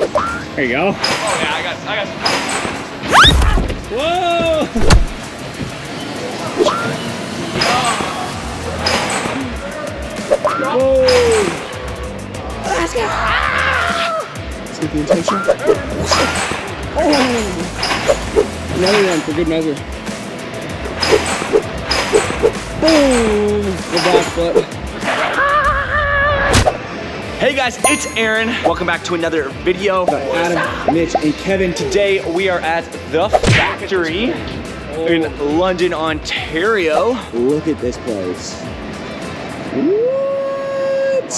There you go. Oh yeah, I got, I got. Whoa! Whoa! Let's go! Let's get the intention. Oh! Another one for good measure. Boom! The back foot. Hey guys, it's Aaron. Welcome back to another video. Adam, Mitch, and Kevin. Today we are at the factory in London, Ontario. Look at this place. What?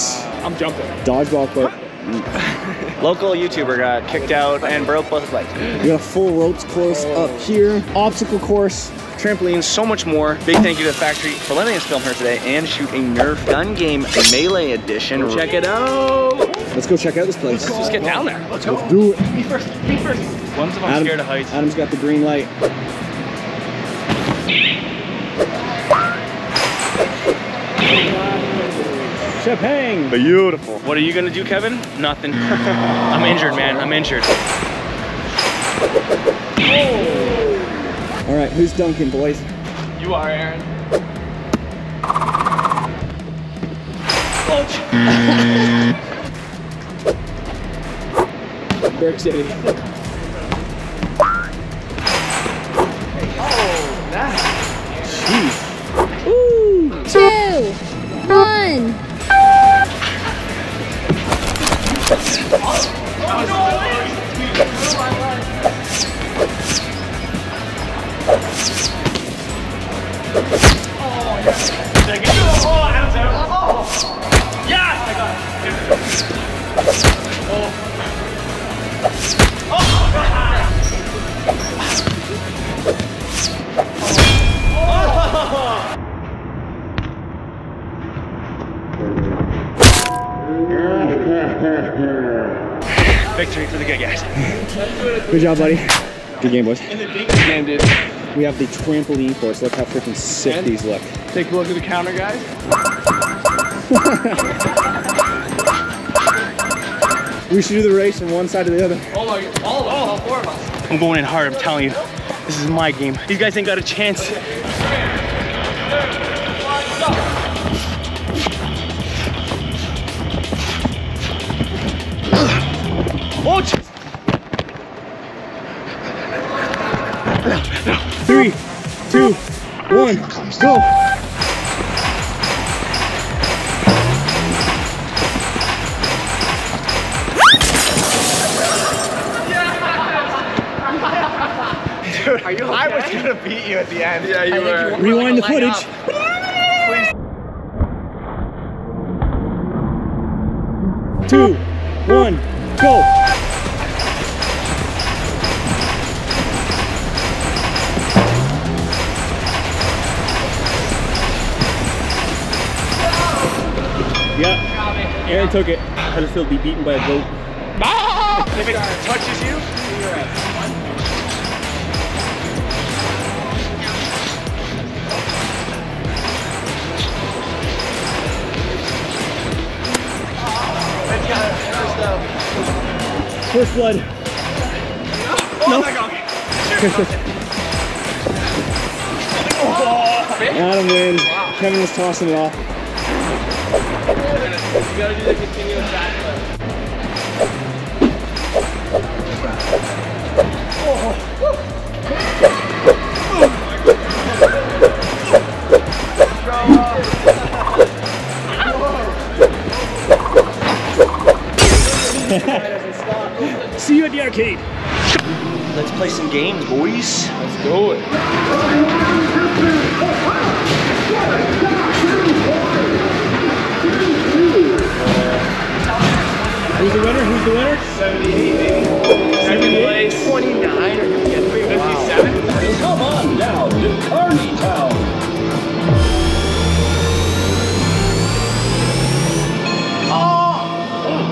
I'm jumping. Dodgeball court. Local YouTuber got kicked out and broke both legs. We got a full ropes course up here, obstacle course. Trampolines, so much more. Big thank you to the factory for letting us film here today and shoot a Nerf gun game Melee Edition. Check it out. Let's go check out this place. Let's get down there. Let's go. Do it. Me first. Me first. Once if I'm Adam- scared of heights. Adam's got the green light. Chepang. Beautiful. What are you gonna do, Kevin? Nothing. I'm injured, man. I'm injured. All right, who's dunking, boys? You are, Aaron. Brick City. Good job, buddy. Good game, boys. Game, dude. We have the trampoline course. Look how freaking sick these look. Take a look at the counter, guys. We should do the race from one side to the other. Oh my, all of us, all four of us. I'm going in hard, I'm telling you. This is my game. These guys ain't got a chance. I was gonna beat you at the end. Yeah, you were. Rewind the footage. Two, one, go. Yeah, Aaron took it. I just feel be beaten by a goat. If it touches you, First blood. Oh my god. Adam wins. Kevin was tossing it off. Let's do it. Who's the winner? Who's the winner? Second place. 29 or you get 357? Come on down to Carney Town.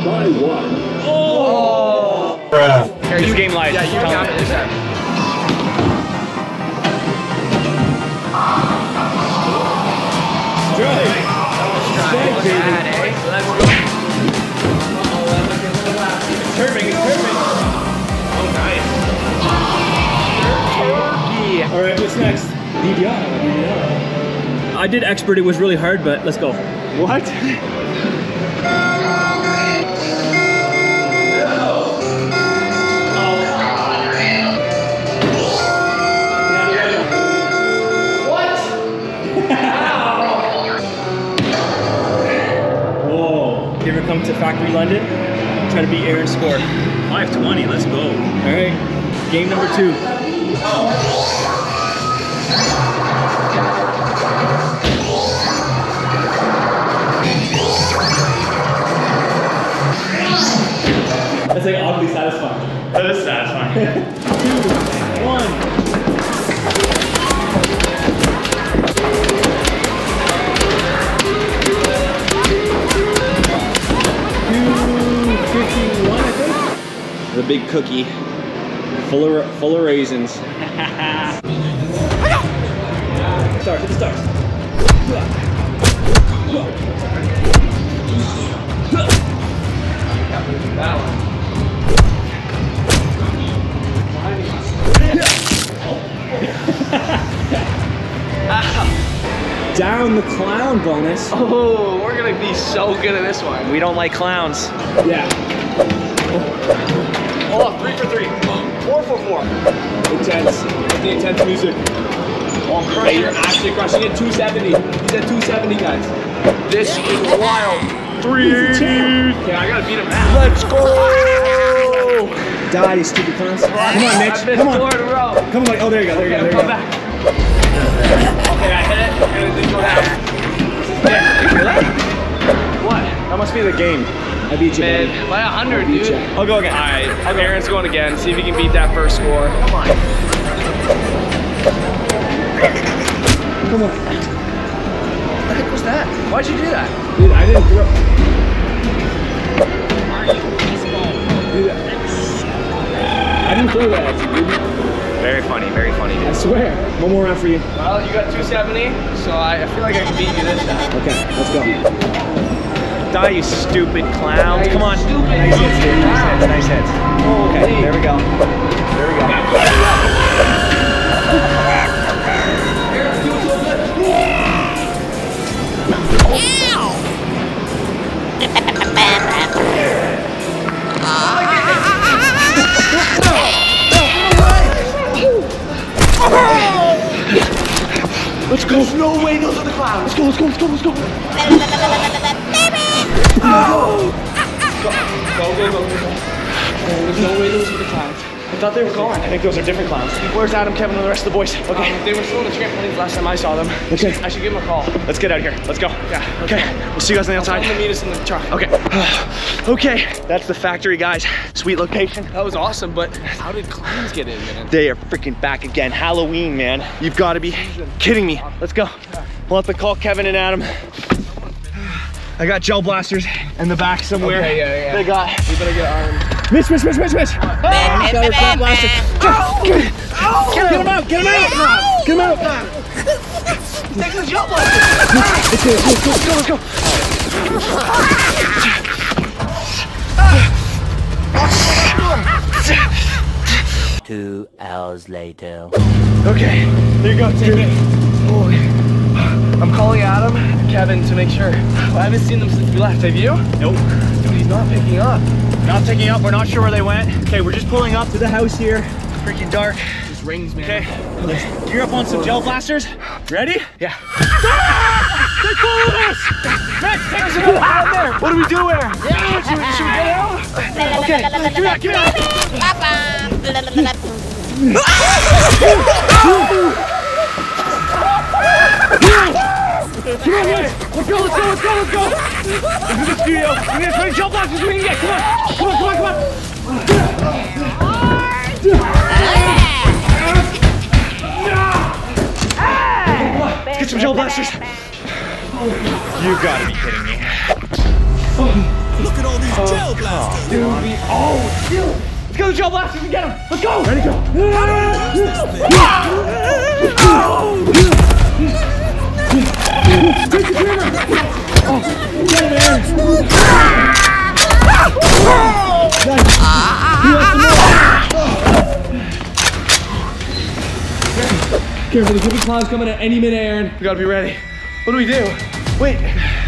By one. This game lies. Yeah, you got it next? DDR. I did expert. It was really hard, but let's go. What? Whoa. You ever come to Factory London? Try to beat Aaron's score. 520, let's go. All right, game number two. The big cookie. Full of, full of raisins. Stars, hit the stars. Down the clown bonus. Oh, we're gonna be so good at this one. We don't like clowns. Yeah. Oh, three for three. Four for four. Intense. The intense music. Oh, I'm Hey, crushing you're actually crushing it. 270. He's at 270, guys. This is wild. Three. Yeah, I gotta beat him now. Let's go! Die, you stupid clowns. Come on, Mitch. Come on. four in a row. Come on. Oh, there you go. There you go. There you go. Okay, I hit it, and it didn't go down. What? That must be the game. I beat you, buddy. Man, by a hundred, dude. ya. I'll go again. All right, Aaron's going again. See if he can beat that first score. Come on. Come on. What the heck was that? Why'd you do that? Dude, I didn't throw. Dude, I didn't throw that at you, dude. Very funny, very funny. I swear. One more round for you. Well, you got 270, so I, I feel like I can beat you this time. Okay, let's go. Die, you stupid clowns. Come on. Stupid. Nice hits, dude. Nice hits. Nice hits. Okay, there we go. There we go. Let's There's no way the clowns. Let's go, let's go, let's go, let's go. Go, go, go, go. There's no way those are the clowns. I thought they were gone. I think those are different clowns. Where's Adam, Kevin, and the rest of the boys? Um, okay. they were still in the trampolines last time I saw them. Okay. I should give them a call. Let's get out of here. Let's go. Yeah. Okay. We'll see you guys on the Tell outside. them to meet us in the truck. Okay. okay. That's the factory, guys. Sweet location. That was awesome, but how did clowns get in, man? They are freaking back again. Halloween, man. You've got to be kidding me. Let's go. We'll have to call Kevin and Adam. I got gel blasters in the back somewhere. Okay, yeah, yeah. They got. We better get armed. Mitch, Mitch, Mitch, Mitch, Mitch. Got a gel blaster. Get, get him out. Get him out. Get him out. Take the jump line. Let's go, let's go, let's go, let's go. Two hours later. Okay. There you go. Take it. I'm calling Adam and Kevin to make sure. I haven't seen them since we left. Have you? Nope. Dude, he's not picking up. Not picking up. We're not sure where they went. Okay, we're just pulling up to the house here. Freaking dark. Just rings, man. Okay. Gear up on some gel blasters. Ready? Yeah. Ah! They followed us! Max, take us out there! What do we do here? Yeah, should, we, should we get out? Okay, me out, me out! Go, let's go, let's go, let's go! Into the studio. We need as many gel blasters as we can get. Come on, come on, come on, come on! Let's get some gel blasters. You gotta be kidding me. Look at all these oh, gel blasters. Dude, we oh, dude. Let's go to the gel blasters and get them. Let's go. Ready, go. Ah! Take the camera. Oh, get him, Aaron. Nice. He wants some more. Careful, there could be clowns coming at any minute, Aaron. We gotta be ready. What do we do? Wait,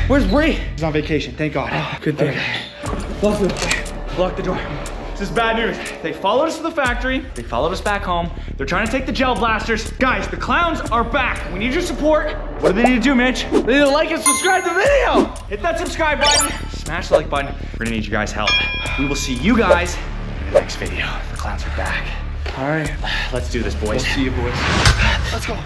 where's Bree? He's on vacation, thank God. Oh, good thing. Lock the, lock the door. This is bad news. They followed us to the factory. They followed us back home. They're trying to take the gel blasters. Guys, the clowns are back. We need your support. What do they need to do, Mitch? They need to like and subscribe to the video. Hit that subscribe button. Smash the like button. We're gonna need you guys' help. We will see you guys in the next video. The clowns are back. All right. Let's do this, boys. We'll See you, boys. Let's go.